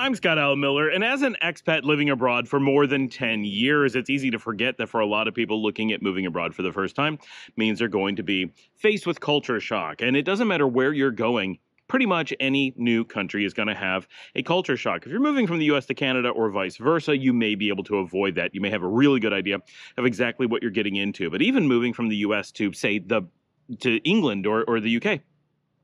I'm Scott Alan Miller, and as an expat living abroad for more than 10 years, it's easy to forget that for a lot of people looking at moving abroad for the first time means they're going to be faced with culture shock. And it doesn't matter where you're going, pretty much any new country is going to have a culture shock. If you're moving from the US to Canada or vice versa, you may be able to avoid that. You may have a really good idea of exactly what you're getting into. But even moving from the US to, say, the to England or, or the UK,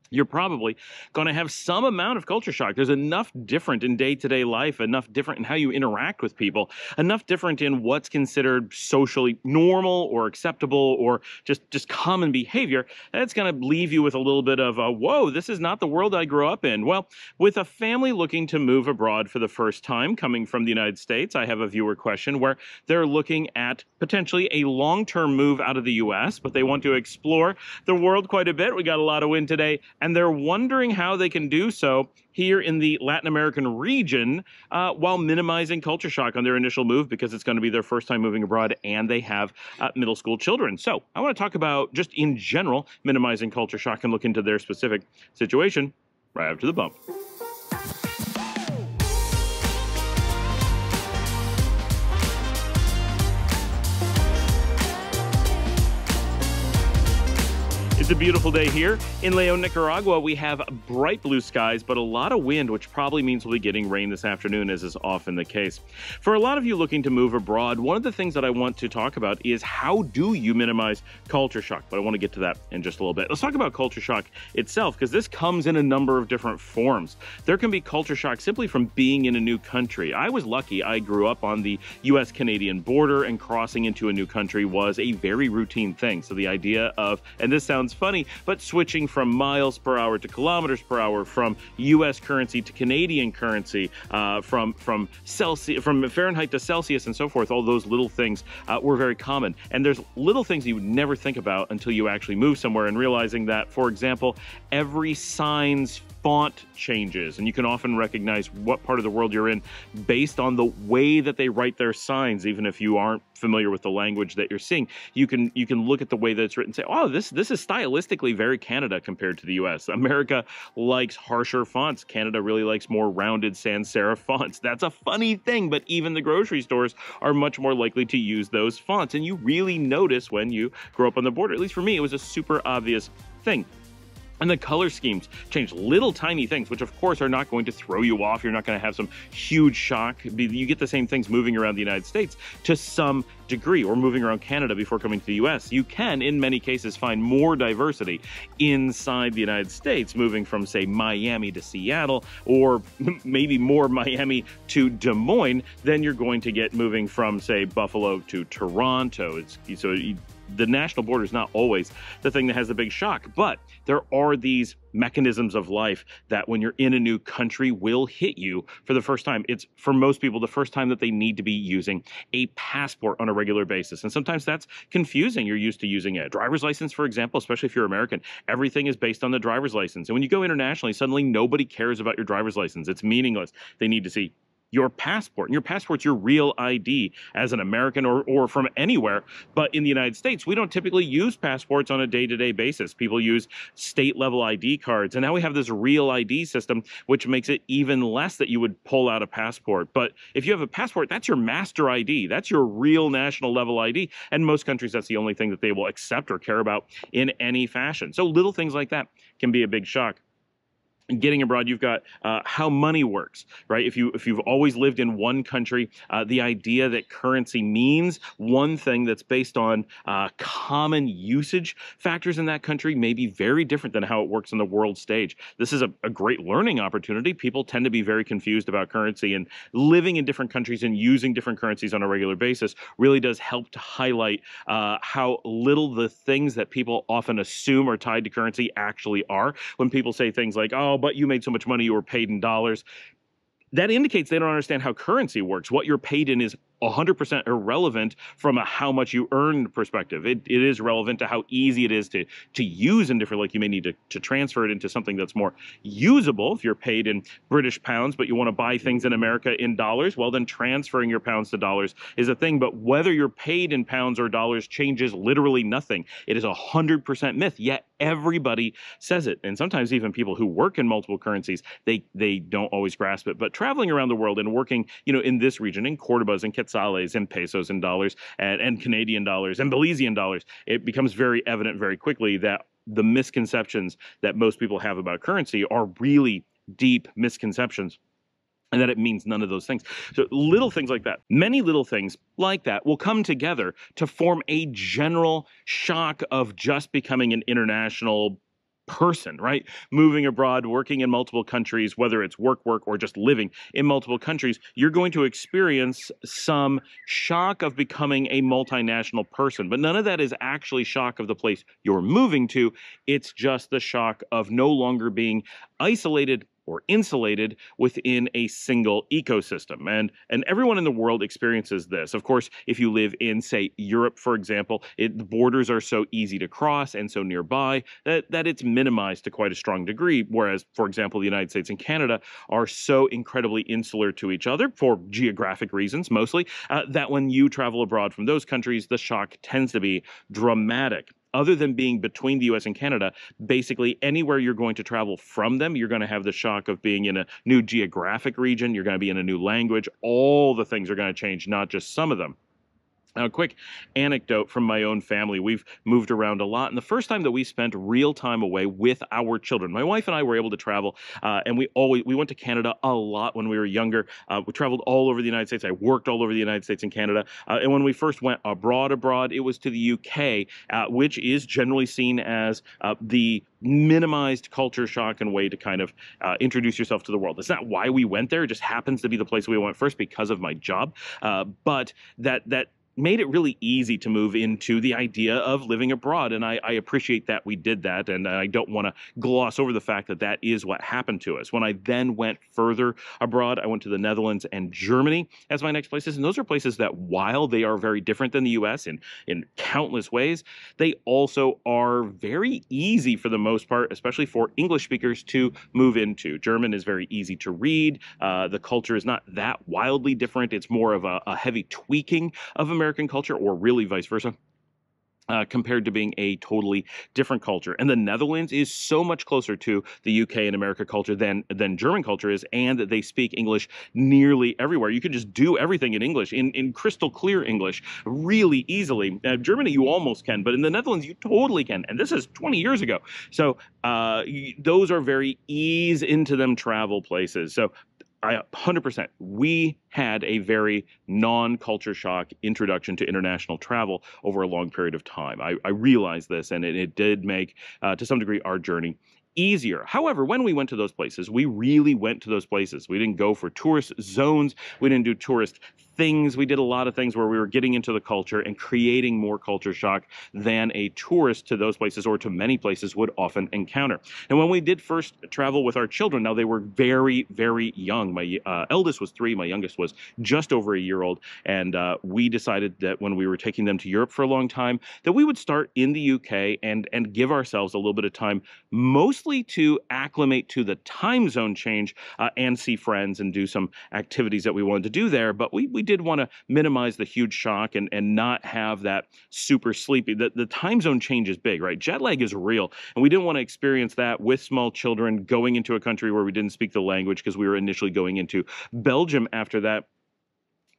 you're probably going to have some amount of culture shock. There's enough different in day to day life, enough different in how you interact with people, enough different in what's considered socially normal or acceptable or just, just common behavior. That's going to leave you with a little bit of a whoa, this is not the world I grew up in. Well, with a family looking to move abroad for the first time coming from the United States, I have a viewer question where they're looking at potentially a long term move out of the US, but they want to explore the world quite a bit. We got a lot of wind today and they're wondering how they can do so here in the Latin American region uh, while minimizing culture shock on their initial move because it's going to be their first time moving abroad and they have uh, middle school children. So I want to talk about just in general minimizing culture shock and look into their specific situation right after the bump. It's a beautiful day here in Leon, Nicaragua. We have bright blue skies, but a lot of wind, which probably means we'll be getting rain this afternoon, as is often the case. For a lot of you looking to move abroad, one of the things that I want to talk about is how do you minimize culture shock? But I want to get to that in just a little bit. Let's talk about culture shock itself, because this comes in a number of different forms. There can be culture shock simply from being in a new country. I was lucky. I grew up on the US Canadian border, and crossing into a new country was a very routine thing. So the idea of, and this sounds funny, but switching from miles per hour to kilometers per hour, from U.S. currency to Canadian currency, uh, from from Celsius, from Fahrenheit to Celsius, and so forth. All those little things uh, were very common. And there's little things you would never think about until you actually move somewhere and realizing that, for example, every sign's font changes and you can often recognize what part of the world you're in based on the way that they write their signs even if you aren't familiar with the language that you're seeing you can you can look at the way that it's written and say oh this this is stylistically very Canada compared to the US America likes harsher fonts. Canada really likes more rounded sans serif fonts. That's a funny thing but even the grocery stores are much more likely to use those fonts. And you really notice when you grow up on the border. At least for me it was a super obvious thing and the color schemes change little tiny things, which of course are not going to throw you off. You're not going to have some huge shock. You get the same things moving around the United States to some degree or moving around Canada before coming to the US. You can, in many cases, find more diversity inside the United States, moving from, say, Miami to Seattle or maybe more Miami to Des Moines than you're going to get moving from, say, Buffalo to Toronto. It's, so the national border is not always the thing that has the big shock, but there are these mechanisms of life that when you're in a new country will hit you for the first time. It's for most people the first time that they need to be using a passport on a regular basis. And sometimes that's confusing. You're used to using a driver's license, for example, especially if you're American. Everything is based on the driver's license. And when you go internationally, suddenly nobody cares about your driver's license. It's meaningless. They need to see your passport. And your passport's your real ID as an American or, or from anywhere. But in the United States, we don't typically use passports on a day to day basis. People use state level ID cards. And now we have this real ID system, which makes it even less that you would pull out a passport. But if you have a passport, that's your master ID. That's your real national level ID. And most countries, that's the only thing that they will accept or care about in any fashion. So little things like that can be a big shock getting abroad you've got uh, how money works right? If you if you've always lived in one country uh, the idea that currency means one thing that's based on uh, common usage factors in that country may be very different than how it works on the world stage. This is a, a great learning opportunity. People tend to be very confused about currency and living in different countries and using different currencies on a regular basis really does help to highlight uh, how little the things that people often assume are tied to currency actually are. When people say things like oh but you made so much money, you were paid in dollars. That indicates they don't understand how currency works. What you're paid in is 100% irrelevant from a how much you earn perspective. It, it is relevant to how easy it is to, to use in different, like you may need to, to transfer it into something that's more usable. If you're paid in British pounds, but you want to buy things in America in dollars, well, then transferring your pounds to dollars is a thing. But whether you're paid in pounds or dollars changes literally nothing. It is a 100% myth, yet everybody says it and sometimes even people who work in multiple currencies they they don't always grasp it but traveling around the world and working you know in this region in cordobas and quetzales and pesos and dollars and, and canadian dollars and belizean dollars it becomes very evident very quickly that the misconceptions that most people have about currency are really deep misconceptions and that it means none of those things. So little things like that, many little things like that will come together to form a general shock of just becoming an international person, right? Moving abroad, working in multiple countries, whether it's work, work, or just living in multiple countries, you're going to experience some shock of becoming a multinational person. But none of that is actually shock of the place you're moving to. It's just the shock of no longer being isolated or insulated within a single ecosystem. And, and everyone in the world experiences this. Of course, if you live in, say, Europe, for example, it, the borders are so easy to cross and so nearby that, that it's minimized to quite a strong degree. Whereas, for example, the United States and Canada are so incredibly insular to each other for geographic reasons mostly, uh, that when you travel abroad from those countries, the shock tends to be dramatic other than being between the US and Canada, basically anywhere you're going to travel from them, you're going to have the shock of being in a new geographic region, you're going to be in a new language. All the things are going to change, not just some of them. Now, a quick anecdote from my own family. We've moved around a lot, and the first time that we spent real time away with our children, my wife and I were able to travel, uh, and we always we went to Canada a lot when we were younger. Uh, we traveled all over the United States. I worked all over the United States and Canada, uh, and when we first went abroad, abroad, it was to the UK, uh, which is generally seen as uh, the minimized culture shock and way to kind of uh, introduce yourself to the world. That's not why we went there. It just happens to be the place we went first because of my job. but that that made it really easy to move into the idea of living abroad. And I, I appreciate that we did that. And I don't want to gloss over the fact that that is what happened to us. When I then went further abroad, I went to the Netherlands and Germany as my next places. And those are places that, while they are very different than the US in, in countless ways, they also are very easy for the most part, especially for English speakers to move into. German is very easy to read. Uh, the culture is not that wildly different. It's more of a, a heavy tweaking of American American culture, or really vice versa. Uh, compared to being a totally different culture. And the Netherlands is so much closer to the UK and America culture than than German culture is, and they speak English nearly everywhere. You can just do everything in English, in, in crystal clear English, really easily. Uh, Germany, you almost can, but in the Netherlands, you totally can. And this is 20 years ago. So uh, those are very ease into them travel places. So I 100%. We had a very non culture shock introduction to international travel over a long period of time. I, I realized this, and it, it did make, uh, to some degree, our journey easier. However, when we went to those places, we really went to those places. We didn't go for tourist zones, we didn't do tourist things. We did a lot of things where we were getting into the culture and creating more culture shock than a tourist to those places or to many places would often encounter. And when we did first travel with our children, now they were very, very young. My uh, eldest was three, my youngest was just over a year old. And uh, we decided that when we were taking them to Europe for a long time, that we would start in the UK and, and give ourselves a little bit of time, mostly to acclimate to the time zone change uh, and see friends and do some activities that we wanted to do there. But we, we did want to minimize the huge shock and, and not have that super sleepy. The, the time zone change is big, right? Jet lag is real. And we didn't want to experience that with small children going into a country where we didn't speak the language because we were initially going into Belgium after that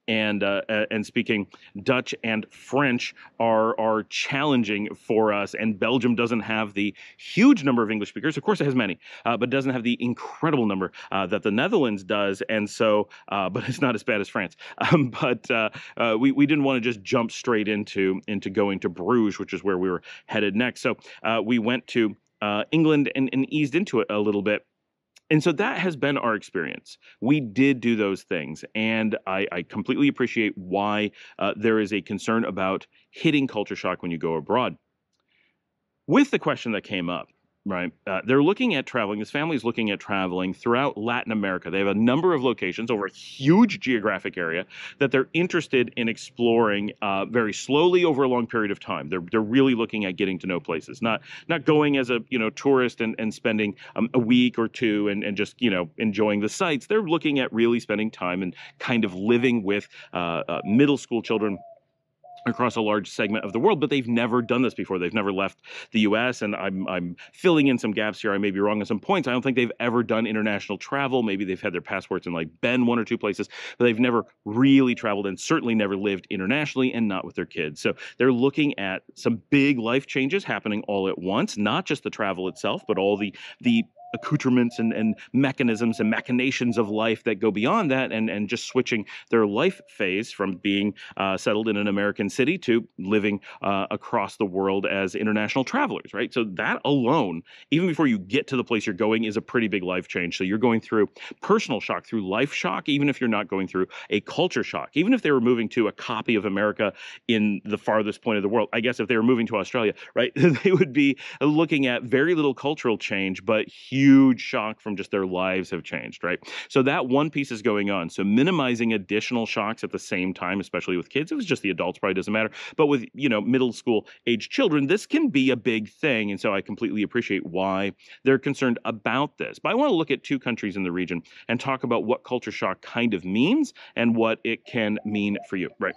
and uh, and speaking Dutch and French are are challenging for us. And Belgium doesn't have the huge number of English speakers. Of course, it has many, uh, but doesn't have the incredible number uh, that the Netherlands does. And so, uh, but it's not as bad as France. Um, but uh, uh, we we didn't want to just jump straight into into going to Bruges, which is where we were headed next. So we went to England and, and eased into it a little bit and so that has been our experience. We did do those things, and I, I completely appreciate why uh, there is a concern about hitting culture shock when you go abroad. With the question that came up, Right. Uh, they're looking at traveling. This family is looking at traveling throughout Latin America. They have a number of locations over a huge geographic area that they're interested in exploring uh, very slowly over a long period of time. They're, they're really looking at getting to know places, not not going as a you know tourist and, and spending um, a week or two and, and just you know enjoying the sights. They're looking at really spending time and kind of living with uh, uh middle school children across a large segment of the world, but they've never done this before. They've never left the U.S. And I'm I'm filling in some gaps here. I may be wrong on some points. I don't think they've ever done international travel. Maybe they've had their passports and like been one or two places, but they've never really traveled and certainly never lived internationally and not with their kids. So they're looking at some big life changes happening all at once, not just the travel itself, but all the the accoutrements and, and mechanisms and machinations of life that go beyond that and, and just switching their life phase from being uh, settled in an American city to living uh, across the world as international travelers, right? So that alone, even before you get to the place you're going, is a pretty big life change. So you're going through personal shock, through life shock, even if you're not going through a culture shock. Even if they were moving to a copy of America in the farthest point of the world, I guess if they were moving to Australia, right, they would be looking at very little cultural change, but huge huge shock from just their lives have changed, right? So that one piece is going on. So minimizing additional shocks at the same time, especially with kids, it was just the adults probably doesn't matter. But with, you know, middle school age children, this can be a big thing. And so I completely appreciate why they're concerned about this. But I want to look at two countries in the region and talk about what culture shock kind of means and what it can mean for you, right?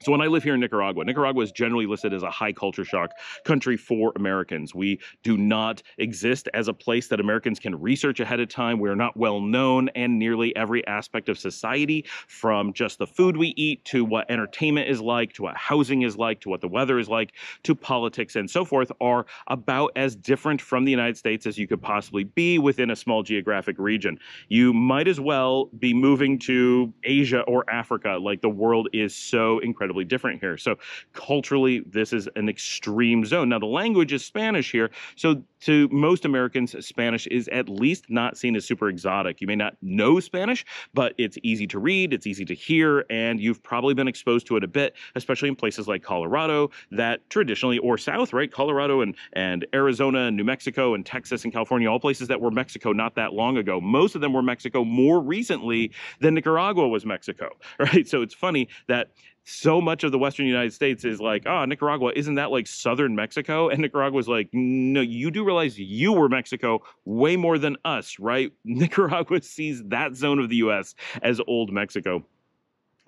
So when I live here in Nicaragua, Nicaragua is generally listed as a high culture shock country for Americans. We do not exist as a place that Americans can research ahead of time. We are not well known, and nearly every aspect of society, from just the food we eat to what entertainment is like, to what housing is like, to what the weather is like, to politics and so forth, are about as different from the United States as you could possibly be within a small geographic region. You might as well be moving to Asia or Africa. Like the world is so incredible incredibly different here. So culturally, this is an extreme zone. Now, the language is Spanish here. So to most Americans, Spanish is at least not seen as super exotic. You may not know Spanish, but it's easy to read, it's easy to hear, and you've probably been exposed to it a bit, especially in places like Colorado that traditionally, or South, right? Colorado and, and Arizona and New Mexico and Texas and California, all places that were Mexico not that long ago. Most of them were Mexico more recently than Nicaragua was Mexico, right? So it's funny that so much of the western United States is like, oh, Nicaragua, isn't that like southern Mexico? And Nicaragua's like, no, you do realize you were Mexico way more than us, right? Nicaragua sees that zone of the US as old Mexico.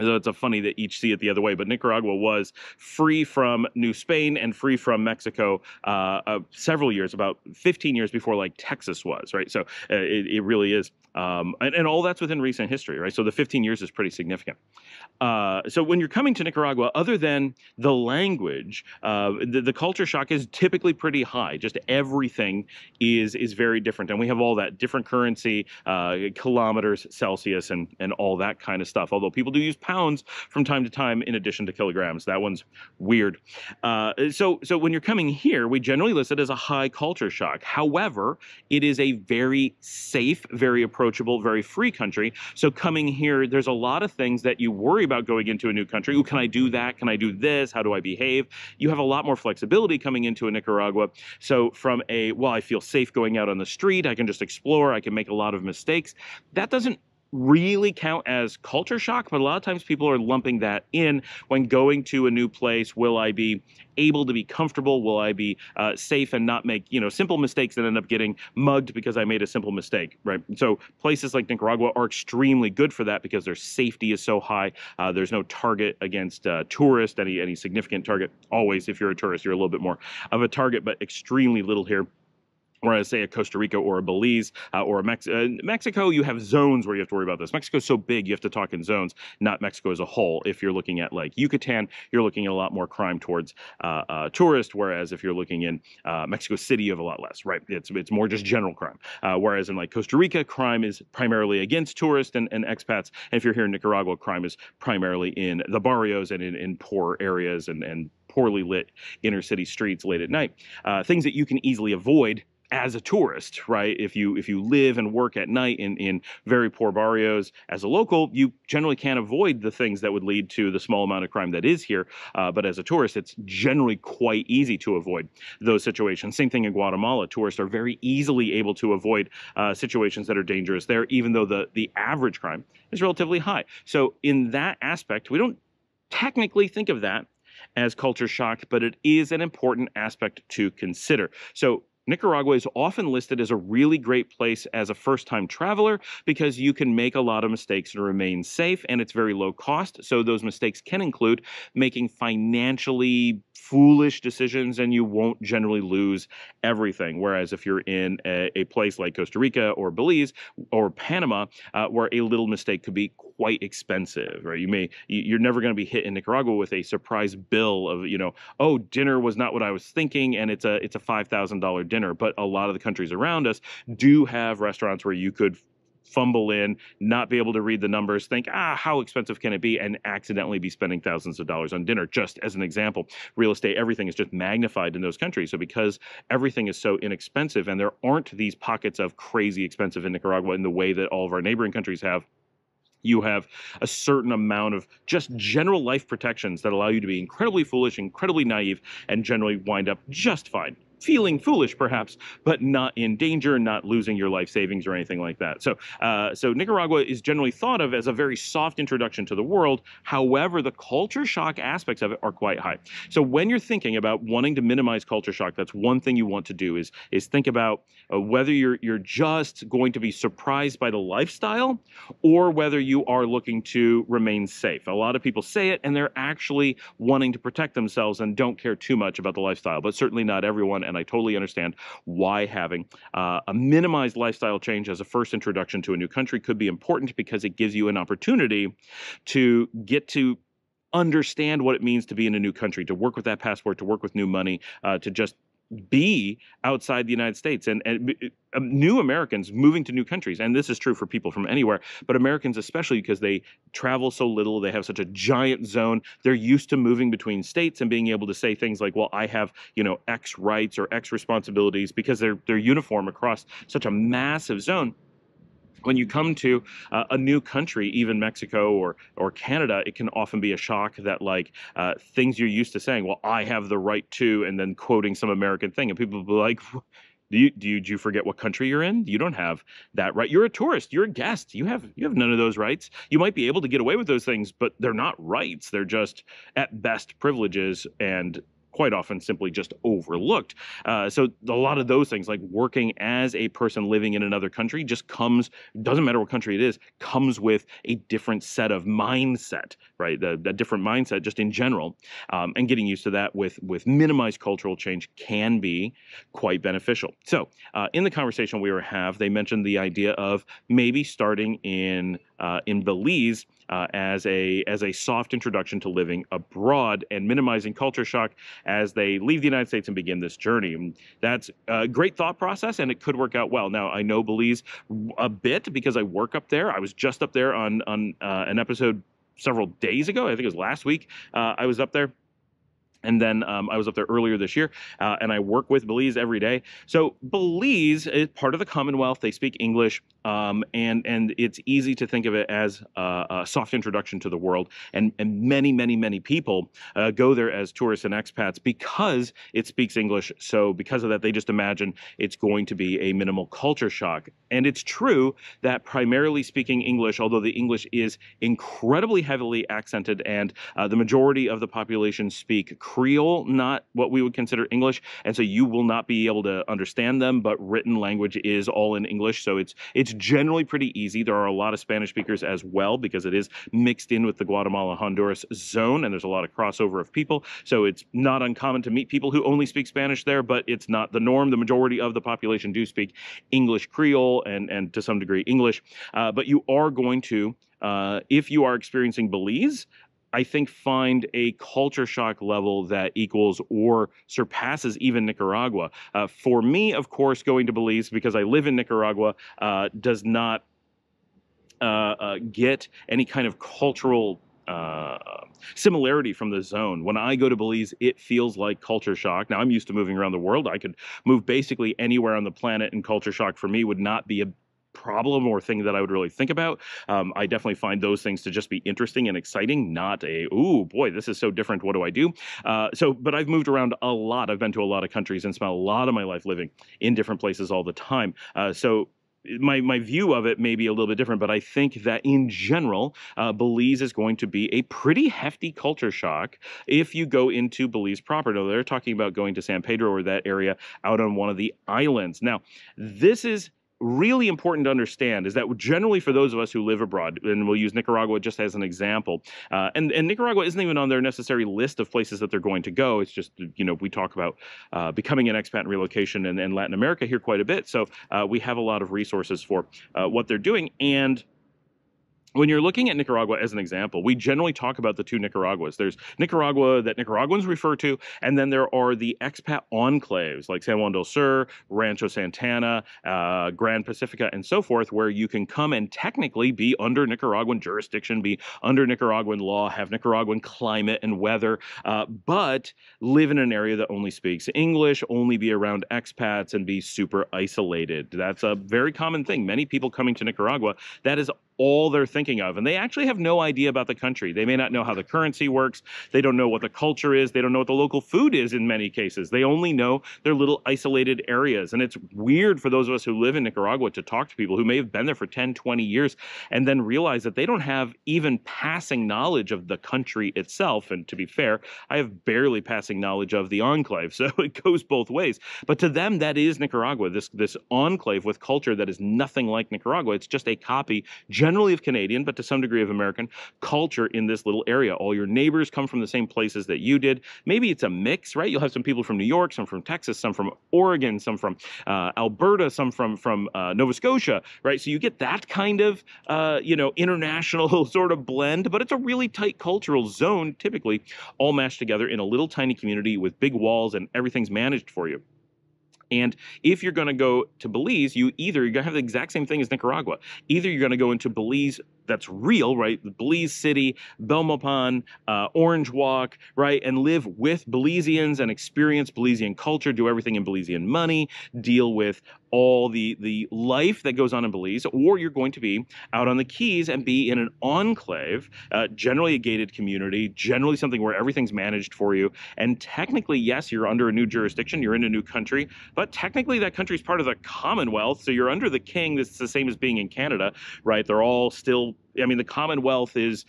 So it's a funny that each see it the other way, but Nicaragua was free from New Spain and free from Mexico uh, uh, several years, about 15 years before like Texas was, right? So uh, it, it, really is, um, and, and, all that's within recent history, right? So the 15 years is pretty significant. Uh, so when you're coming to Nicaragua, other than the language, uh, the, the, culture shock is typically pretty high. Just everything is is very different, and we have all that different currency, uh, kilometers Celsius, and and all that kind of stuff. Although people do use pounds from time to time in addition to kilograms. That one's weird. Uh, so so when you're coming here, we generally list it as a high culture shock. However, it is a very safe, very approachable, very free country. So coming here, there's a lot of things that you worry about going into a new country. Ooh, can I do that? Can I do this? How do I behave? You have a lot more flexibility coming into a Nicaragua. So from a, well, I feel safe going out on the street. I can just explore. I can make a lot of mistakes. That doesn't really count as culture shock, but a lot of times people are lumping that in when going to a new place. Will I be able to be comfortable? Will I be uh, safe and not make you know simple mistakes that end up getting mugged because I made a simple mistake, right? So places like Nicaragua are extremely good for that because their safety is so high. Uh, there's no target against uh, tourists, any any significant target. Always, if you're a tourist, you're a little bit more of a target, but extremely little here whereas say a Costa Rica or a Belize uh, or a Mex- uh, Mexico, you have zones where you have to worry about this. Mexico's so big, you have to talk in zones, not Mexico as a whole. If you're looking at like Yucatan, you're looking at a lot more crime towards uh, uh tourists, whereas if you're looking in uh, Mexico City, you have a lot less, right? It's it's more just general crime. Uh, whereas in like Costa Rica, crime is primarily against tourists and, and expats. And if you're here in Nicaragua, crime is primarily in the barrios and in, in poor areas and, and poorly lit inner city streets late at night. things that you can easily avoid as a tourist, right? If you if you live and work at night in, in very poor barrios as a local, you generally can't avoid the things that would lead to the small amount of crime that is here. Uh, but as a tourist, it's generally quite easy to avoid those situations. Same thing in Guatemala. Tourists are very easily able to avoid uh, situations that are dangerous there, even though the the average crime is relatively high. So in that aspect, we don't technically think of that as culture shock, but it is an important aspect to consider. So Nicaragua is often listed as a really great place as a first time traveler because you can make a lot of mistakes and remain safe, and it's very low cost. So, those mistakes can include making financially foolish decisions, and you won't generally lose everything. Whereas, if you're in a, a place like Costa Rica or Belize or Panama, uh, where a little mistake could be quite expensive, right? You may, you're never going to be hit in Nicaragua with a surprise bill of, you know, oh, dinner was not what I was thinking, and it's a it's a five thousand dollar dinner dinner. But a lot of the countries around us do have restaurants where you could fumble in, not be able to read the numbers, think, ah, how expensive can it be, and accidentally be spending thousands of dollars on dinner. Just as an example, real estate, everything is just magnified in those countries. So because everything is so inexpensive and there aren't these pockets of crazy expensive in Nicaragua in the way that all of our neighboring countries have, you have a certain amount of just general life protections that allow you to be incredibly foolish, incredibly naive, and generally wind up just fine feeling foolish perhaps, but not in danger, not losing your life savings or anything like that. So, uh, so Nicaragua is generally thought of as a very soft introduction to the world. However, the culture shock aspects of it are quite high. So when you're thinking about wanting to minimize culture shock, that's one thing you want to do is is think about uh, whether you're you're just going to be surprised by the lifestyle or whether you are looking to remain safe. A lot of people say it and they're actually wanting to protect themselves and don't care too much about the lifestyle, but certainly not everyone and I totally understand why having uh, a minimized lifestyle change as a first introduction to a new country could be important because it gives you an opportunity to get to understand what it means to be in a new country, to work with that passport, to work with new money, uh, to just be outside the United States and, and uh, new Americans moving to new countries. And this is true for people from anywhere, but Americans especially because they travel so little, they have such a giant zone. They're used to moving between states and being able to say things like, "Well, I have you know X rights or X responsibilities," because they're they're uniform across such a massive zone when you come to uh, a new country, even Mexico or or Canada, it can often be a shock that like uh, things you're used to saying, "Well, I have the right to," and then quoting some American thing, and people be like. Do you, do you do you forget what country you're in? You don't have that right. You're a tourist. You're a guest. You have you have none of those rights. You might be able to get away with those things, but they're not rights. They're just at best privileges and quite often simply just overlooked. Uh, so a lot of those things, like working as a person living in another country, just comes doesn't matter what country it is, comes with a different set of mindset, right? The different mindset just in general, um, and getting used to that with with minimized cultural change can be quite beneficial. So uh, in the conversation we were have, they mentioned the idea of maybe starting in uh, in Belize uh, as a as a soft introduction to living abroad and minimizing culture shock as they leave the United States and begin this journey. That's a great thought process, and it could work out well. Now I know Belize a bit because I work up there. I was just up there on on uh, an episode several days ago. I think it was last week. Uh, I was up there and then um, I was up there earlier this year, uh, and I work with Belize every day. So Belize is part of the Commonwealth. They speak English, um, and and it's easy to think of it as a, a soft introduction to the world. And and many many many people uh, go there as tourists and expats because it speaks English. So because of that, they just imagine it's going to be a minimal culture shock. And it's true that primarily speaking English, although the English is incredibly heavily accented, and uh, the majority of the population speak Creole, not what we would consider English, and so you will not be able to understand them. But written language is all in English, so it's it's generally pretty easy. There are a lot of Spanish speakers as well because it is mixed in with the Guatemala Honduras zone, and there's a lot of crossover of people. So it's not uncommon to meet people who only speak Spanish there, but it's not the norm. The majority of the population do speak English Creole and and to some degree English, uh, but you are going to uh, if you are experiencing Belize, I think, find a culture shock level that equals or surpasses even Nicaragua. Uh, for me, of course, going to Belize because I live in Nicaragua uh, does not uh, uh get any kind of cultural. Uh, similarity from the zone. When I go to Belize, it feels like culture shock. Now, I'm used to moving around the world. I could move basically anywhere on the planet, and culture shock for me would not be a problem or thing that I would really think about. Um, I definitely find those things to just be interesting and exciting, not a, ooh, boy, this is so different. What do I do? Uh, so, but I've moved around a lot. I've been to a lot of countries and spent a lot of my life living in different places all the time. Uh, so my my view of it may be a little bit different, but I think that in general, uh, Belize is going to be a pretty hefty culture shock if you go into Belize proper. Now, they're talking about going to San Pedro or that area out on one of the islands. Now, this is really important to understand is that generally for those of us who live abroad, and we'll use Nicaragua just as an example, uh, and, and Nicaragua isn't even on their necessary list of places that they're going to go. It's just, you know, we talk about uh, becoming an expat and relocation in, in, Latin America here quite a bit. So uh, we have a lot of resources for uh, what they're doing. And when you're looking at Nicaragua as an example, we generally talk about the two Nicaraguas. There's Nicaragua that Nicaraguans refer to, and then there are the expat enclaves like San Juan del Sur, Rancho Santana, uh, Gran Pacifica, and so forth, where you can come and technically be under Nicaraguan jurisdiction, be under Nicaraguan law, have Nicaraguan climate and weather, uh, but live in an area that only speaks English, only be around expats, and be super isolated. That's a very common thing. Many people coming to Nicaragua, that is all they're thinking of. And they actually have no idea about the country. They may not know how the currency works. They don't know what the culture is. They don't know what the local food is in many cases. They only know their little isolated areas. And it's weird for those of us who live in Nicaragua to talk to people who may have been there for 10, 20 years and then realize that they don't have even passing knowledge of the country itself. And to be fair, I have barely passing knowledge of the enclave. So it goes both ways. But to them, that is Nicaragua, this, this enclave with culture that is nothing like Nicaragua. It's just a copy, of Canadian, but to some degree of American culture in this little area. All your neighbors come from the same places that you did. Maybe it's a mix, right? You'll have some people from New York, some from Texas, some from Oregon, some from uh, Alberta, some from from uh, Nova Scotia, right? So you get that kind of uh, you know international sort of blend, but it's a really tight cultural zone, typically all mashed together in a little tiny community with big walls and everything's managed for you. And if you're going to go to Belize, you either you're going to have the exact same thing as Nicaragua. Either you're going to go into Belize that's real, right? Belize City, Belmopan, uh, Orange Walk, right? And live with Belizeans and experience Belizean culture, do everything in Belizean money, deal with all the the life that goes on in Belize, or you're going to be out on the Cayes and be in an enclave, uh, generally a gated community, generally something where everything's managed for you. And technically, yes, you're under a new jurisdiction, you're in a new country, but technically that country is part of the Commonwealth, so you're under the king. That's the same as being in Canada, right? They're all still I mean, the Commonwealth is,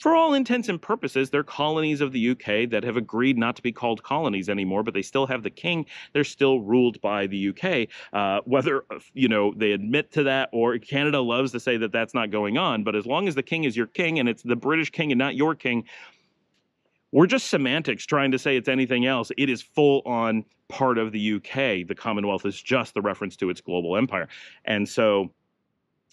for all intents and purposes, they're colonies of the UK that have agreed not to be called colonies anymore, but they still have the king. They're still ruled by the UK. Uh, whether, you know, they admit to that or Canada loves to say that that's not going on, but as long as the king is your king and it's the British king and not your king, we're just semantics trying to say it's anything else. It is full on part of the UK. The Commonwealth is just the reference to its global empire. And so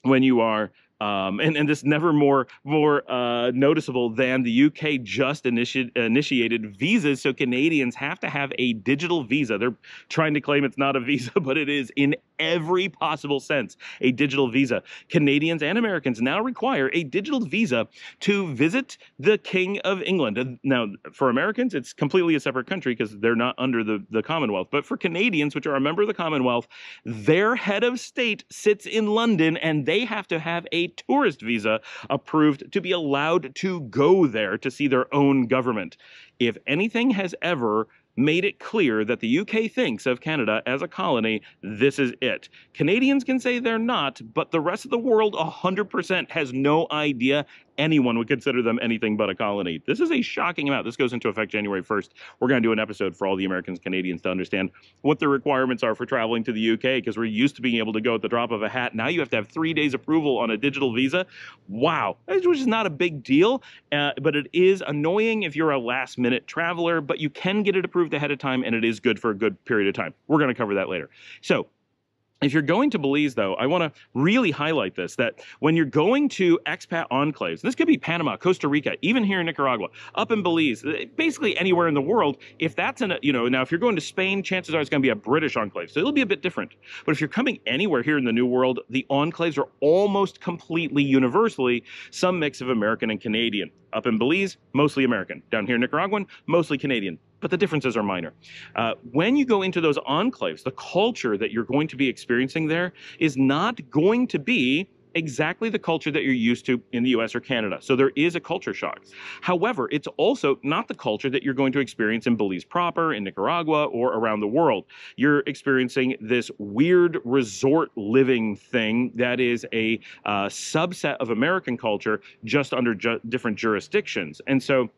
when you are um, and, and this never more more uh, noticeable than the UK just initi- initiated visas, so Canadians have to have a digital visa. They're trying to claim it's not a visa, but it is in every possible sense a digital visa. Canadians and Americans now require a digital visa to visit the King of England. Now, for Americans, it's completely a separate country because they're not under the, the Commonwealth. But for Canadians, which are a member of the Commonwealth, their head of state sits in London and they have to have a tourist visa approved to be allowed to go there to see their own government. If anything has ever made it clear that the UK thinks of Canada as a colony, this is it. Canadians can say they're not, but the rest of the world 100% has no idea anyone would consider them anything but a colony. This is a shocking amount. This goes into effect January 1st. We're going to do an episode for all the Americans, Canadians to understand what the requirements are for traveling to the UK because we're used to being able to go at the drop of a hat. Now you have to have three days approval on a digital visa. Wow, which is not a big deal, uh, but it is annoying if you're a last minute traveler, but you can get it approved ahead of time and it is good for a good period of time. We're going to cover that later. So if you're going to Belize, though, I want to really highlight this that when you're going to expat enclaves, this could be Panama, Costa Rica, even here in Nicaragua, up in Belize, eh, basically anywhere in the world, if that's in a, you know, now if you're going to Spain, chances are it's going to be a British enclave. So it'll be a bit different. But if you're coming anywhere here in the New World, the enclaves are almost completely universally some mix of American and Canadian. Up in Belize, mostly American. Down here in Nicaraguan, mostly Canadian but the differences are minor. Uh, when you go into those enclaves, the culture that you're going to be experiencing there is not going to be exactly the culture that you're used to in the US or Canada. So there is a culture shock. However, it's also not the culture that you're going to experience in Belize proper, in Nicaragua, or around the world. You're experiencing this weird resort living thing that is a uh, subset of American culture just under ju- different jurisdictions. And so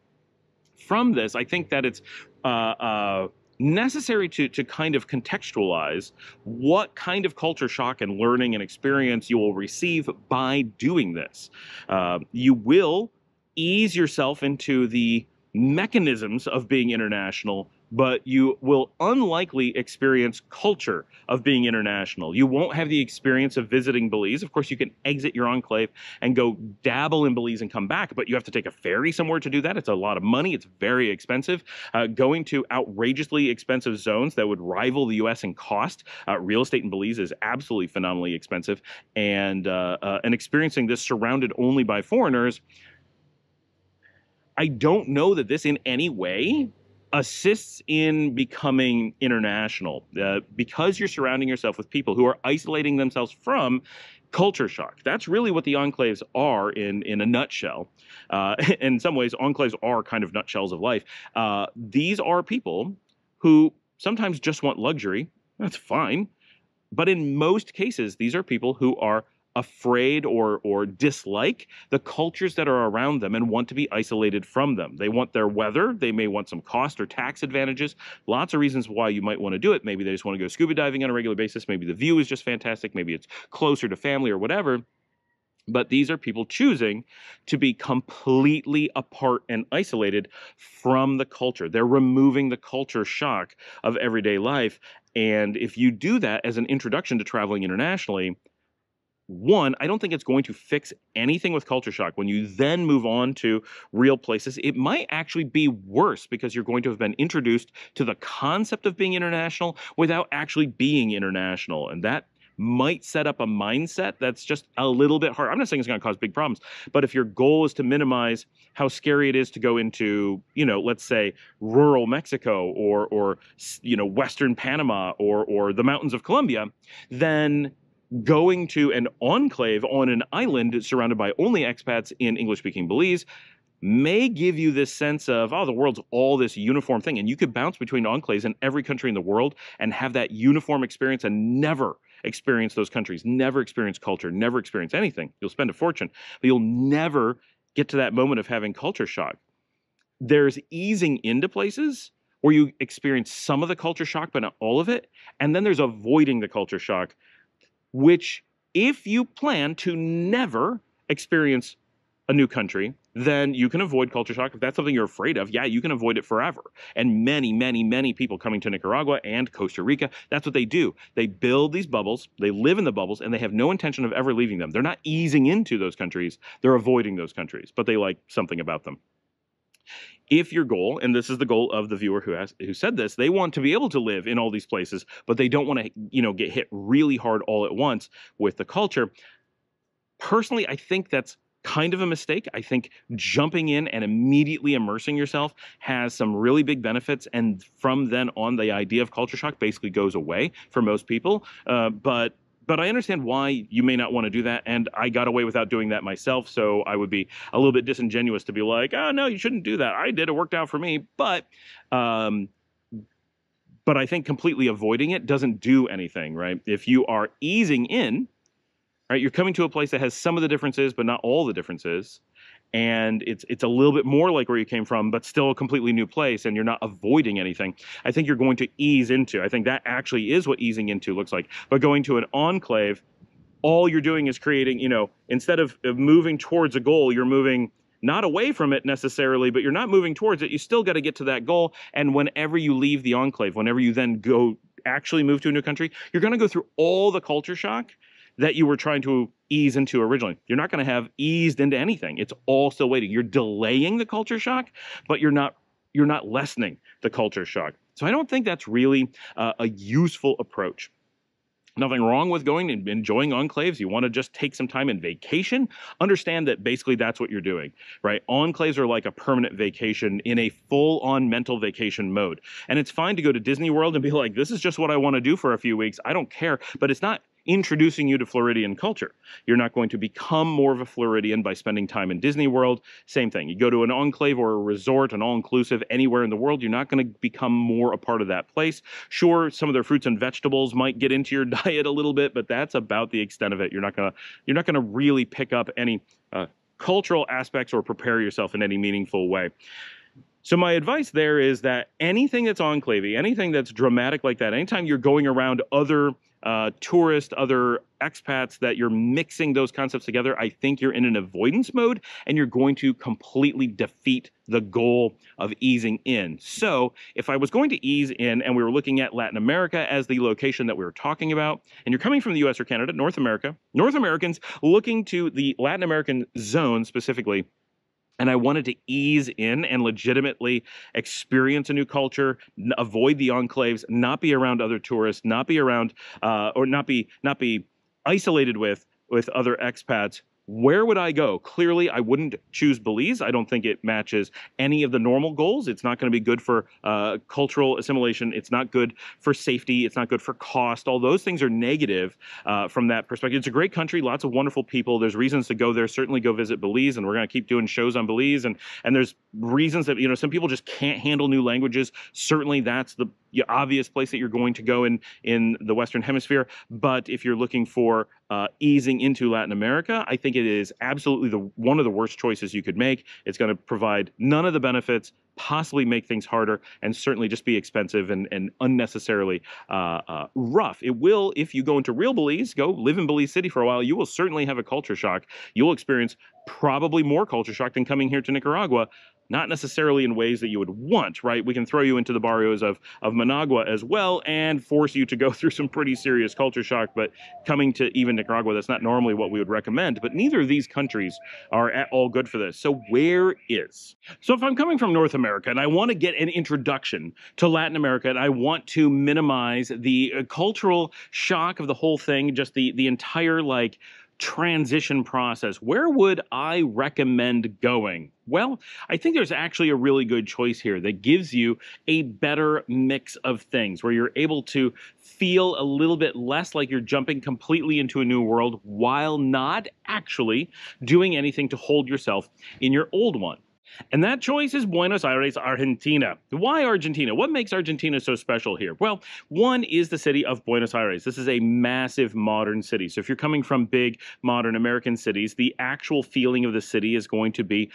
from this, I think that it's uh, uh, necessary to, to kind of contextualize what kind of culture shock and learning and experience you will receive by doing this. Uh, you will ease yourself into the mechanisms of being international but you will unlikely experience culture of being international. You won't have the experience of visiting Belize. Of course, you can exit your enclave and go dabble in Belize and come back, but you have to take a ferry somewhere to do that. It's a lot of money. It's very expensive. Uh, going to outrageously expensive zones that would rival the U.S. in cost. Uh, real estate in Belize is absolutely phenomenally expensive, and uh, uh and experiencing this surrounded only by foreigners. I don't know that this in any way assists in becoming international uh, because you're surrounding yourself with people who are isolating themselves from culture shock. That's really what the enclaves are in in a nutshell. Uh, in some ways, enclaves are kind of nutshells of life. Uh, these are people who sometimes just want luxury. That's fine. But in most cases, these are people who are afraid or or dislike the cultures that are around them and want to be isolated from them. They want their weather, they may want some cost or tax advantages. Lots of reasons why you might want to do it. Maybe they just want to go scuba diving on a regular basis, maybe the view is just fantastic, maybe it's closer to family or whatever. But these are people choosing to be completely apart and isolated from the culture. They're removing the culture shock of everyday life. And if you do that as an introduction to traveling internationally, one, I don't think it's going to fix anything with culture shock. When you then move on to real places, it might actually be worse because you're going to have been introduced to the concept of being international without actually being international. And that might set up a mindset that's just a little bit hard. I'm not saying it's going to cause big problems, but if your goal is to minimize how scary it is to go into, you know, let's say rural Mexico or or you know western Panama or or the mountains of Colombia, then going to an enclave on an island surrounded by only expats in English speaking Belize may give you this sense of, oh, the world's all this uniform thing. And you could bounce between enclaves in every country in the world and have that uniform experience and never experience those countries, never experience culture, never experience anything. You'll spend a fortune, but you'll never get to that moment of having culture shock. There's easing into places where you experience some of the culture shock, but not all of it. And then there's avoiding the culture shock which, if you plan to never experience a new country, then you can avoid culture shock. If that's something you're afraid of, yeah, you can avoid it forever. And many, many, many people coming to Nicaragua and Costa Rica, that's what they do. They build these bubbles, they live in the bubbles, and they have no intention of ever leaving them. They're not easing into those countries, they're avoiding those countries, but they like something about them if your goal and this is the goal of the viewer who has who said this they want to be able to live in all these places but they don't want to you know get hit really hard all at once with the culture. Personally i think that's kind of a mistake. I think jumping in and immediately immersing yourself has some really big benefits and from then on the idea of culture shock basically goes away for most people uh, but but I understand why you may not want to do that. And I got away without doing that myself. So I would be a little bit disingenuous to be like, oh, no, you shouldn't do that. I did. It worked out for me. But, um, but I think completely avoiding it doesn't do anything, right? If you are easing in, right, you're coming to a place that has some of the differences, but not all the differences and it's it's a little bit more like where you came from, but still a completely new place, and you're not avoiding anything. I think you're going to ease into. I think that actually is what easing into looks like. But going to an enclave, all you're doing is creating. You know, instead of, of moving towards a goal, you're moving not away from it necessarily, but you're not moving towards it. You still got to get to that goal. And whenever you leave the enclave, whenever you then go actually move to a new country, you're going to go through all the culture shock that you were trying to ease into originally. You're not going to have eased into anything. It's all still waiting. You're delaying the culture shock, but you're not you're not lessening the culture shock. So I don't think that's really uh, a useful approach. Nothing wrong with going and enjoying enclaves. You want to just take some time and vacation. Understand that basically that's what you're doing, right? Enclaves are like a permanent vacation in a full on mental vacation mode. And it's fine to go to Disney World and be like, this is just what I want to do for a few weeks. I don't care. But it's not introducing you to Floridian culture. You're not going to become more of a Floridian by spending time in Disney World. Same thing. You go to an enclave or a resort, an all inclusive anywhere in the world, you're not going to become more a part of that place. Sure, some of their fruits and vegetables might get into your diet a little bit, but that's about the extent of it. You're not going to you're not going to really pick up any uh, cultural aspects or prepare yourself in any meaningful way. So my advice there is that anything that's enclave, anything that's dramatic like that, anytime you're going around other uh, tourists, other expats, that you're mixing those concepts together, I think you're in an avoidance mode and you're going to completely defeat the goal of easing in. So if I was going to ease in and we were looking at Latin America as the location that we were talking about, and you're coming from the US or Canada, North America, North Americans looking to the Latin American zone specifically and I wanted to ease in and legitimately experience a new culture, avoid the enclaves, not be around other tourists, not be around uh, or not be not be isolated with with other expats where would I go? Clearly, I wouldn't choose Belize. I don't think it matches any of the normal goals. It's not going to be good for uh, cultural assimilation. It's not good for safety. It's not good for cost. All those things are negative uh, from that perspective. It's a great country, lots of wonderful people. There's reasons to go there. Certainly go visit Belize, and we're going to keep doing shows on Belize. And and there's reasons that you know some people just can't handle new languages. Certainly, that's the obvious place that you're going to go in in the Western Hemisphere. But if you're looking for uh, easing into Latin America, I think it is absolutely the one of the worst choices you could make. It's going to provide none of the benefits, possibly make things harder, and certainly just be expensive and, and unnecessarily uh, uh, rough. It will, if you go into real Belize, go live in Belize City for a while, you will certainly have a culture shock. You'll experience probably more culture shock than coming here to Nicaragua not necessarily in ways that you would want, right? We can throw you into the barrios of, of Managua as well and force you to go through some pretty serious culture shock, but coming to even Nicaragua, that's not normally what we would recommend. But neither of these countries are at all good for this. So where is? So if I'm coming from North America and I want to get an introduction to Latin America and I want to minimize the uh, cultural shock of the whole thing, just the, the entire like transition process, where would I recommend going? Well, I think there's actually a really good choice here that gives you a better mix of things where you're able to feel a little bit less like you're jumping completely into a new world while not actually doing anything to hold yourself in your old one. And that choice is Buenos Aires, Argentina. Why Argentina? What makes Argentina so special here? Well, one is the city of Buenos Aires. This is a massive modern city. So if you're coming from big modern American cities, the actual feeling of the city is going to be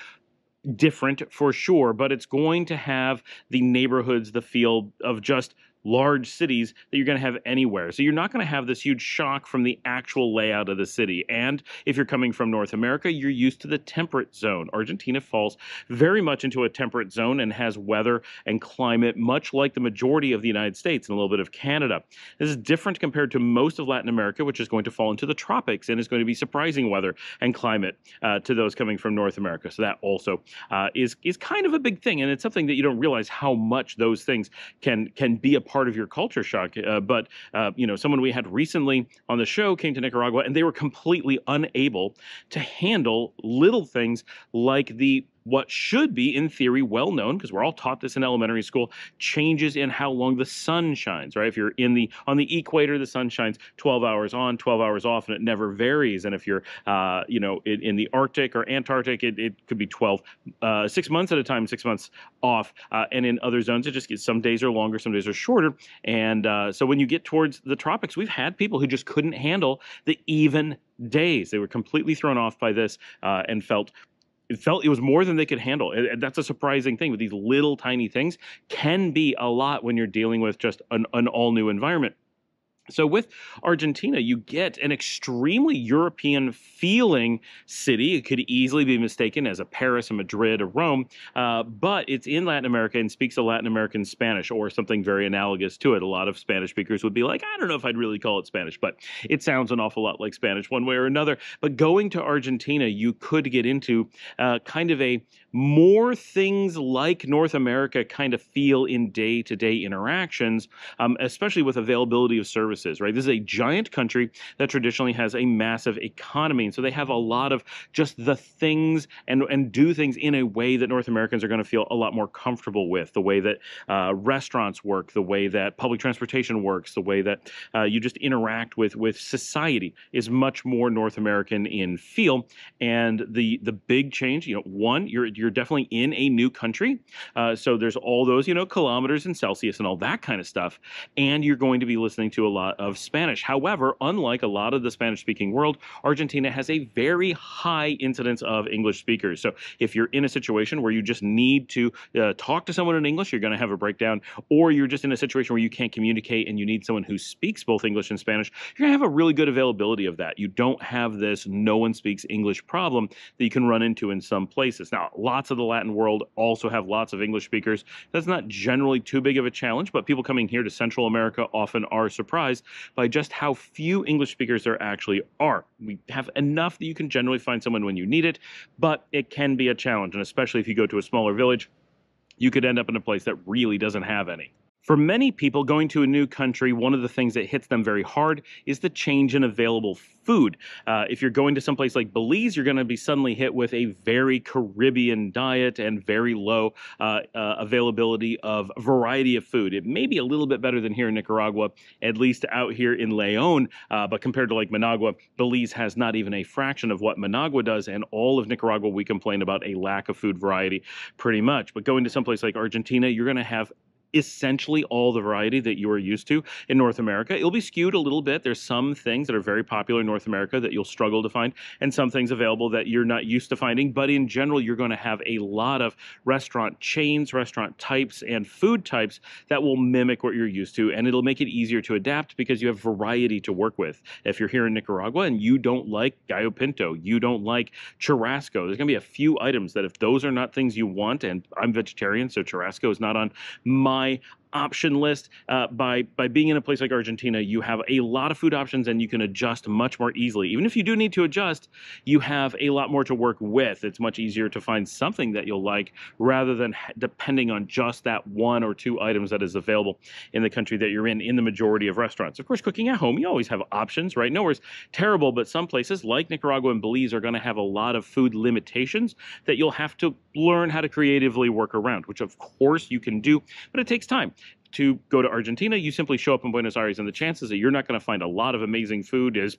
different for sure, but it's going to have the neighborhoods, the feel of just large cities that you're going to have anywhere. So you're not going to have this huge shock from the actual layout of the city. And if you're coming from North America, you're used to the temperate zone. Argentina falls very much into a temperate zone and has weather and climate much like the majority of the United States and a little bit of Canada. This is different compared to most of Latin America, which is going to fall into the tropics and is going to be surprising weather and climate uh, to those coming from North America. So that also uh, is is kind of a big thing, and it's something that you don't realize how much those things can can be a part of your culture shock. Uh, but uh, you know, someone we had recently on the show came to Nicaragua, and they were completely unable to handle little things like the what should be, in theory, well known, because we're all taught this in elementary school, changes in how long the sun shines, right? If you're in the on the equator, the sun shines 12 hours on, 12 hours off, and it never varies. And if you're, uh, you know, in, in, the Arctic or Antarctic, it, it could be 12, uh, six months at a time, six months off. Uh, and in other zones, it just gets some days are longer, some days are shorter. And uh, so when you get towards the tropics, we've had people who just couldn't handle the even days. They were completely thrown off by this uh, and felt it felt it was more than they could handle. And that's a surprising thing with these little tiny things can be a lot when you're dealing with just an, an all new environment. So with Argentina, you get an extremely European feeling city. It could easily be mistaken as a Paris, a Madrid, a Rome, uh, but it's in Latin America and speaks a Latin American Spanish or something very analogous to it. A lot of Spanish speakers would be like, I don't know if I'd really call it Spanish, but it sounds an awful lot like Spanish one way or another. But going to Argentina, you could get into uh, kind of a more things like North America kind of feel in day to day interactions, um, especially with availability of service services, right? This is a giant country that traditionally has a massive economy. And so they have a lot of just the things and, and do things in a way that North Americans are going to feel a lot more comfortable with, the way that uh, restaurants work, the way that public transportation works, the way that uh, you just interact with, with society is much more North American in feel. And the, the big change, you know, one, you're, you're definitely in a new country. Uh, so there's all those, you know, kilometers and Celsius and all that kind of stuff. And you're going to be listening to a lot of Spanish. However, unlike a lot of the Spanish speaking world, Argentina has a very high incidence of English speakers. So if you're in a situation where you just need to uh, talk to someone in English, you're going to have a breakdown, or you're just in a situation where you can't communicate and you need someone who speaks both English and Spanish, you're going to have a really good availability of that. You don't have this no one speaks English problem that you can run into in some places. Now, lots of the Latin world also have lots of English speakers. That's not generally too big of a challenge, but people coming here to Central America often are surprised by just how few English speakers there actually are. We have enough that you can generally find someone when you need it, but it can be a challenge, and especially if you go to a smaller village, you could end up in a place that really doesn't have any. For many people going to a new country, one of the things that hits them very hard is the change in available food. Uh, if you're going to someplace like Belize, you're going to be suddenly hit with a very Caribbean diet and very low uh, uh, availability of variety of food. It may be a little bit better than here in Nicaragua, at least out here in Leon, uh, but compared to like Managua, Belize has not even a fraction of what Managua does, and all of Nicaragua, we complain about a lack of food variety pretty much. But going to someplace like Argentina, you're going to have essentially all the variety that you are used to in North America. It'll be skewed a little bit. There's some things that are very popular in North America that you'll struggle to find, and some things available that you're not used to finding. But in general, you're going to have a lot of restaurant chains, restaurant types, and food types that will mimic what you're used to, and it'll make it easier to adapt because you have variety to work with. If you're here in Nicaragua and you don't like gallo pinto, you don't like churrasco, there's going to be a few items that if those are not things you want, and I'm vegetarian, so churrasco is not on my my option list. Uh, by by being in a place like Argentina, you have a lot of food options and you can adjust much more easily. Even if you do need to adjust, you have a lot more to work with. It's much easier to find something that you'll like rather than depending on just that one or two items that is available in the country that you're in in the majority of restaurants. Of course, cooking at home, you always have options, right? Nowhere's terrible, but some places like Nicaragua and Belize are going to have a lot of food limitations that you'll have to learn how to creatively work around, which of course you can do, but it takes time to go to Argentina, you simply show up in Buenos Aires, and the chances that you're not going to find a lot of amazing food is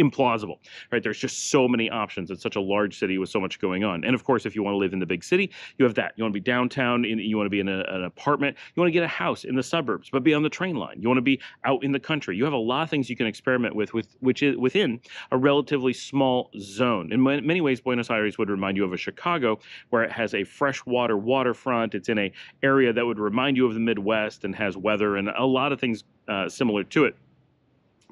implausible, right? There's just so many options. It's such a large city with so much going on. And of course, if you want to live in the big city, you have that. You want to be downtown, in, you want to be in a, an apartment, you want to get a house in the suburbs, but be on the train line. You want to be out in the country. You have a lot of things you can experiment with, with which is within a relatively small zone. In many ways, Buenos Aires would remind you of a Chicago, where it has a freshwater waterfront. It's in a area that would remind you of the Midwest and has weather and a lot of things uh, similar to it.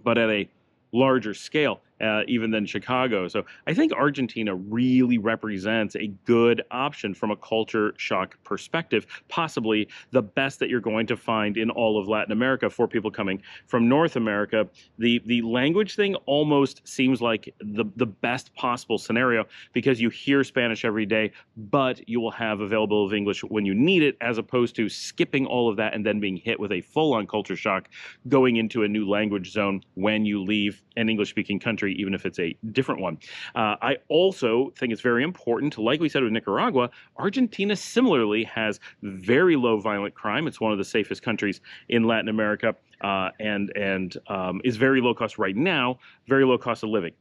But at a larger scale uh, even than Chicago. So I think Argentina really represents a good option from a culture shock perspective, possibly the best that you're going to find in all of Latin America for people coming from North America. The the language thing almost seems like the the best possible scenario because you hear Spanish every day, but you will have available of English when you need it, as opposed to skipping all of that and then being hit with a full-on culture shock going into a new language zone when you leave an English-speaking country country, even if it's a different one. Uh, I also think it's very important, like we said with Nicaragua, Argentina similarly has very low violent crime. It's one of the safest countries in Latin America. Uh, and and um, is very low cost right now, very low cost of living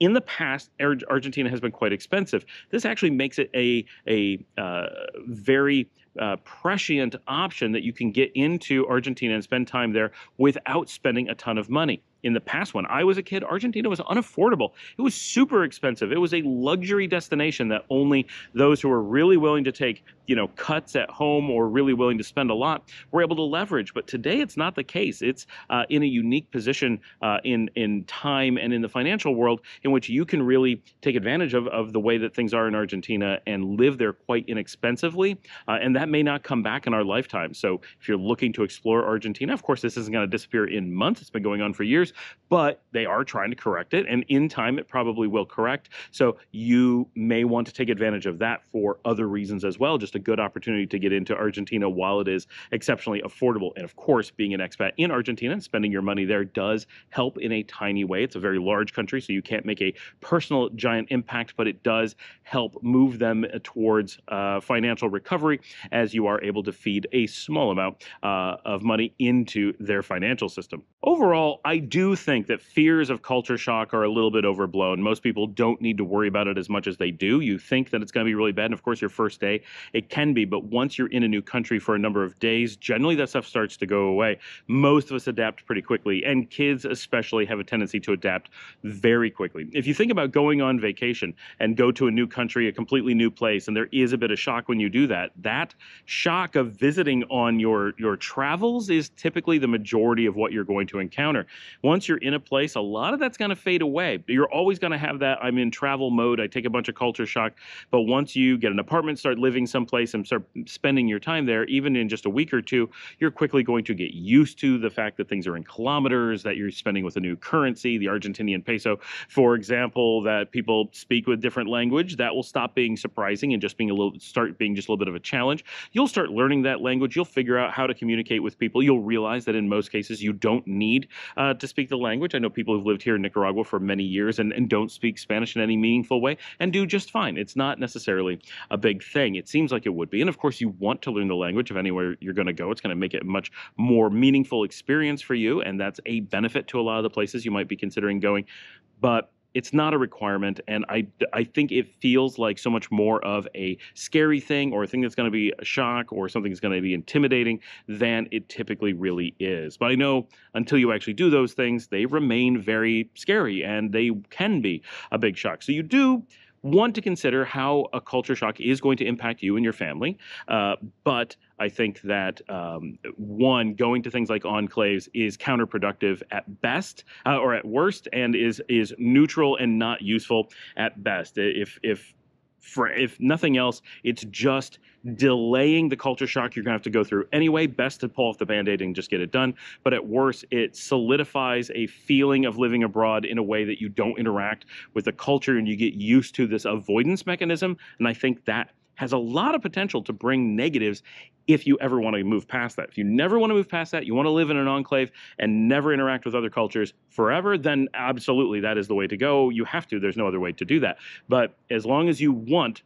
in the past, Argentina has been quite expensive. This actually makes it a a uh, very uh, prescient option that you can get into Argentina and spend time there without spending a ton of money in the past when I was a kid, Argentina was unaffordable. It was super expensive. It was a luxury destination that only those who were really willing to take, you know, cuts at home or really willing to spend a lot were able to leverage. But today it's not the case. It's uh, in a unique position uh, in in time and in the financial world in which you can really take advantage of, of the way that things are in Argentina and live there quite inexpensively. Uh, and that that may not come back in our lifetime. So if you're looking to explore Argentina, of course, this isn't going to disappear in months. It's been going on for years, but they are trying to correct it. And in time, it probably will correct. So you may want to take advantage of that for other reasons as well. Just a good opportunity to get into Argentina while it is exceptionally affordable. And of course, being an expat in Argentina and spending your money there does help in a tiny way. It's a very large country, so you can't make a personal giant impact, but it does help move them towards uh, financial recovery as you are able to feed a small amount uh, of money into their financial system. Overall, I do think that fears of culture shock are a little bit overblown. Most people don't need to worry about it as much as they do. You think that it's going to be really bad, and of course, your first day, it can be, but once you're in a new country for a number of days, generally that stuff starts to go away. Most of us adapt pretty quickly, and kids especially have a tendency to adapt very quickly. If you think about going on vacation and go to a new country, a completely new place, and there is a bit of shock when you do that, that shock of visiting on your, your travels is typically the majority of what you're going to encounter. Once you're in a place, a lot of that's going to fade away. You're always going to have that I'm in travel mode, I take a bunch of culture shock, but once you get an apartment, start living someplace and start spending your time there, even in just a week or two, you're quickly going to get used to the fact that things are in kilometers, that you're spending with a new currency, the Argentinian peso, for example, that people speak with different language. That will stop being surprising and just being a little start being just a little bit of a challenge. You'll start learning that language. You'll figure out how to communicate with people. You'll realize that in most cases you don't need uh, to speak the language. I know people who've lived here in Nicaragua for many years and, and don't speak Spanish in any meaningful way and do just fine. It's not necessarily a big thing. It seems like it would be. And of course, you want to learn the language of anywhere you're going to go. It's going to make it a much more meaningful experience for you. And that's a benefit to a lot of the places you might be considering going. But it's not a requirement and I, I think it feels like so much more of a scary thing or a thing that's going to be a shock or something that's going to be intimidating than it typically really is. But i know until you actually do those things they remain very scary and they can be a big shock. So you do want to consider how a culture shock is going to impact you and your family. Uh, but I think that um, one, going to things like enclaves is counterproductive at best uh, or at worst, and is is neutral and not useful at best. If if for if nothing else, it's just delaying the culture shock you're going to have to go through anyway. Best to pull off the band aid and just get it done. But at worst, it solidifies a feeling of living abroad in a way that you don't interact with the culture and you get used to this avoidance mechanism. And I think that has a lot of potential to bring negatives if you ever want to move past that. If you never want to move past that, you want to live in an enclave and never interact with other cultures forever, then absolutely that is the way to go. You have to, there's no other way to do that. But as long as you want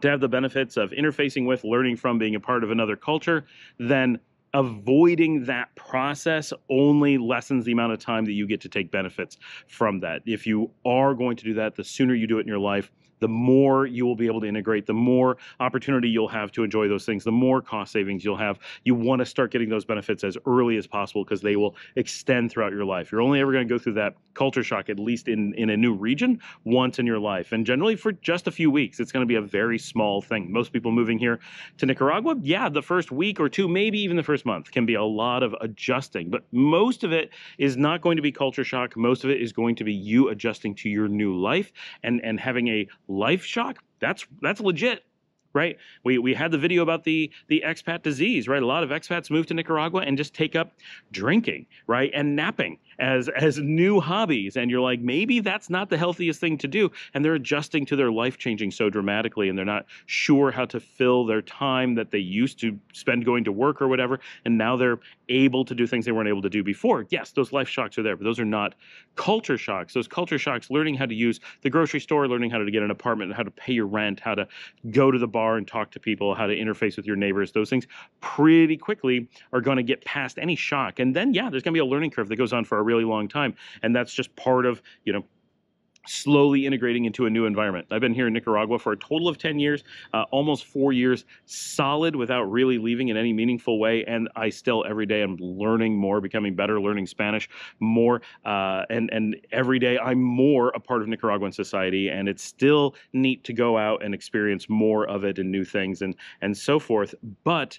to have the benefits of interfacing with, learning from, being a part of another culture, then avoiding that process only lessens the amount of time that you get to take benefits from that. If you are going to do that, the sooner you do it in your life, the more you will be able to integrate, the more opportunity you'll have to enjoy those things, the more cost savings you'll have. You want to start getting those benefits as early as possible because they will extend throughout your life. You're only ever going to go through that culture shock, at least in, in a new region, once in your life. And generally for just a few weeks, it's going to be a very small thing. Most people moving here to Nicaragua, yeah, the first week or two, maybe even the first month, can be a lot of adjusting. But most of it is not going to be culture shock. Most of it is going to be you adjusting to your new life and, and having a life shock, that's that's legit right? We, we had the video about the, the expat disease, right? A lot of expats move to Nicaragua and just take up drinking, right? And napping as, as new hobbies. And you're like, maybe that's not the healthiest thing to do. And they're adjusting to their life changing so dramatically and they're not sure how to fill their time that they used to spend going to work or whatever. And now they're able to do things they weren't able to do before. Yes, those life shocks are there, but those are not culture shocks. Those culture shocks, learning how to use the grocery store, learning how to get an apartment, how to pay your rent, how to go to the bar and talk to people, how to interface with your neighbors, those things pretty quickly are going to get past any shock. And then, yeah, there's going to be a learning curve that goes on for a really long time. And that's just part of, you know, slowly integrating into a new environment. I've been here in Nicaragua for a total of 10 years, uh, almost four years solid without really leaving in any meaningful way. And I still every day I'm learning more, becoming better, learning Spanish more. Uh, and, and every day I'm more a part of Nicaraguan society. And it's still neat to go out and experience more of it and new things and, and so forth. But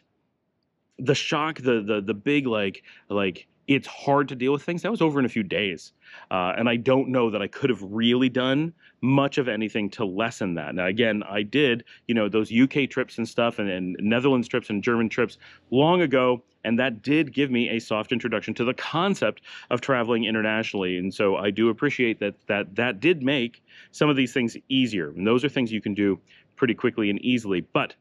the shock, the, the, the big like, like, it's hard to deal with things. That was over in a few days. Uh, and I don't know that I could have really done much of anything to lessen that. Now, again, I did, you know, those UK trips and stuff and, and Netherlands trips and German trips long ago. And that did give me a soft introduction to the concept of traveling internationally. And so I do appreciate that that that did make some of these things easier. And those are things you can do pretty quickly and easily. But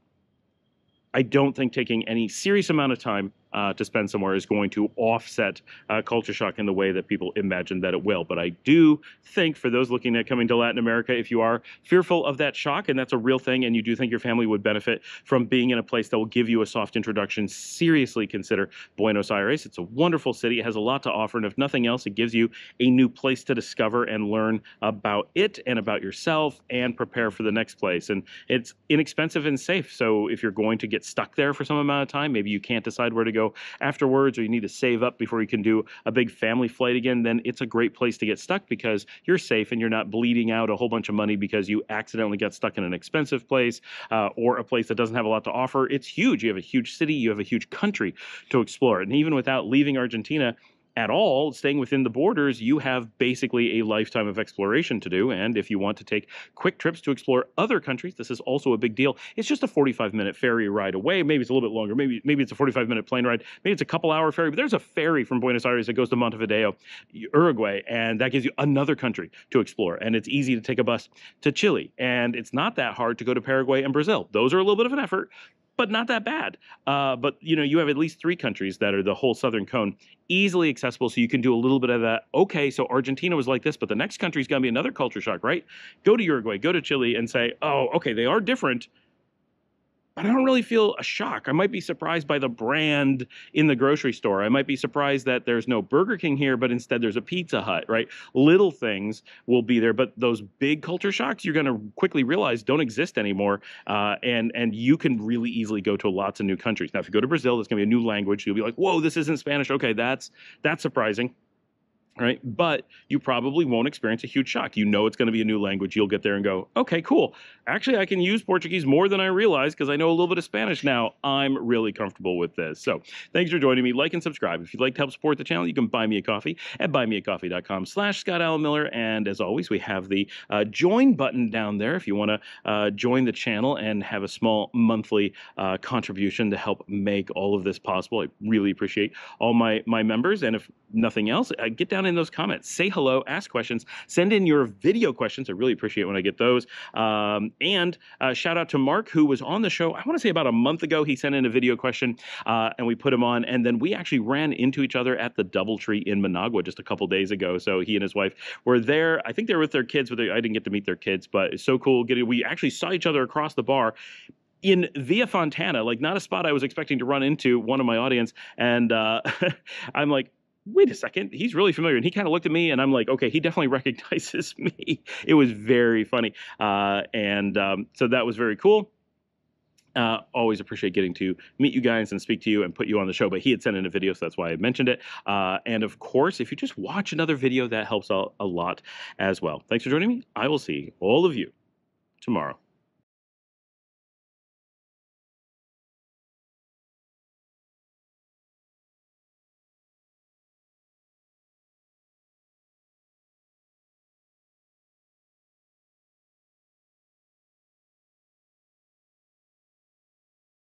I don't think taking any serious amount of time uh, to spend somewhere is going to offset uh, culture shock in the way that people imagine that it will. But I do think for those looking at coming to Latin America, if you are fearful of that shock, and that's a real thing, and you do think your family would benefit from being in a place that will give you a soft introduction, seriously consider Buenos Aires. It's a wonderful city. It has a lot to offer. And if nothing else, it gives you a new place to discover and learn about it and about yourself and prepare for the next place. And it's inexpensive and safe. So if you're going to get stuck there for some amount of time, maybe you can't decide where to go go afterwards or you need to save up before you can do a big family flight again, then it's a great place to get stuck because you're safe and you're not bleeding out a whole bunch of money because you accidentally got stuck in an expensive place uh, or a place that doesn't have a lot to offer. It's huge. You have a huge city, you have a huge country to explore. And even without leaving Argentina, at all, staying within the borders, you have basically a lifetime of exploration to do. And if you want to take quick trips to explore other countries, this is also a big deal. It's just a 45 minute ferry ride away. Maybe it's a little bit longer. Maybe maybe it's a 45 minute plane ride. Maybe it's a couple hour ferry. But there's a ferry from Buenos Aires that goes to Montevideo, Uruguay, and that gives you another country to explore. And it's easy to take a bus to Chile, and it's not that hard to go to Paraguay and Brazil. Those are a little bit of an effort, but not that bad. Uh, but you know, you have at least three countries that are the whole southern cone, easily accessible, so you can do a little bit of that. Okay, so Argentina was like this, but the next country is going to be another culture shock, right? Go to Uruguay, go to Chile, and say, oh, okay, they are different, but I don't really feel a shock. I might be surprised by the brand in the grocery store. I might be surprised that there's no Burger King here, but instead there's a Pizza Hut, right? Little things will be there, but those big culture shocks you're going to quickly realize don't exist anymore, uh, and and you can really easily go to lots of new countries. Now, if you go to Brazil, there's going to be a new language. You'll be like, whoa, this isn't Spanish. Okay, that's that's surprising right? But you probably won't experience a huge shock. You know it's going to be a new language. You'll get there and go, okay, cool. Actually, I can use Portuguese more than I realized because I know a little bit of Spanish now. I'm really comfortable with this. So thanks for joining me. Like and subscribe. If you'd like to help support the channel, you can buy me a coffee at buymeacoffee.com slash Scott Alan Miller. And as always, we have the uh, join button down there if you want to uh, join the channel and have a small monthly uh, contribution to help make all of this possible. I really appreciate all my, my members. And if nothing else, uh, get down in those comments. Say hello, ask questions, send in your video questions. I really appreciate when I get those. Um, and uh, shout out to Mark, who was on the show, I want to say about a month ago. He sent in a video question uh, and we put him on. And then we actually ran into each other at the Doubletree in Managua just a couple days ago. So he and his wife were there. I think they were with their kids, but they, I didn't get to meet their kids. But it's so cool. Getting, we actually saw each other across the bar in Via Fontana, like not a spot I was expecting to run into one of my audience. And uh, I'm like, wait a second, he's really familiar. And he kind of looked at me and I'm like, okay, he definitely recognizes me. It was very funny. Uh, and um, so that was very cool. Uh, always appreciate getting to meet you guys and speak to you and put you on the show. But he had sent in a video, so that's why I mentioned it. Uh, and of course, if you just watch another video, that helps out a lot as well. Thanks for joining me. I will see all of you tomorrow.